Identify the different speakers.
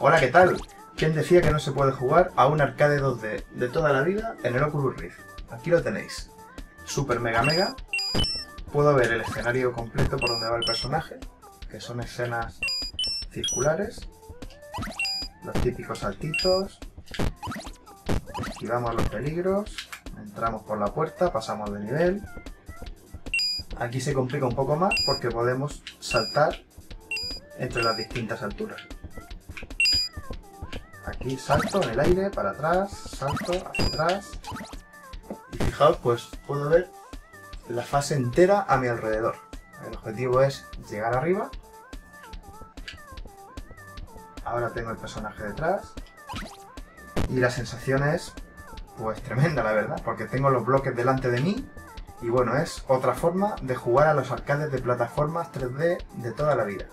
Speaker 1: Hola, ¿qué tal? ¿Quién decía que no se puede jugar a un arcade 2D de toda la vida en el Oculus Rift? Aquí lo tenéis. Super mega mega. Puedo ver el escenario completo por donde va el personaje, que son escenas circulares. Los típicos saltitos. Esquivamos los peligros. Entramos por la puerta, pasamos de nivel. Aquí se complica un poco más porque podemos saltar entre las distintas alturas. Aquí salto en el aire, para atrás, salto, hacia atrás. Y fijaos, pues puedo ver la fase entera a mi alrededor. El objetivo es llegar arriba. Ahora tengo el personaje detrás. Y la sensación es, pues tremenda la verdad, porque tengo los bloques delante de mí. Y bueno, es otra forma de jugar a los arcades de plataformas 3D de toda la vida.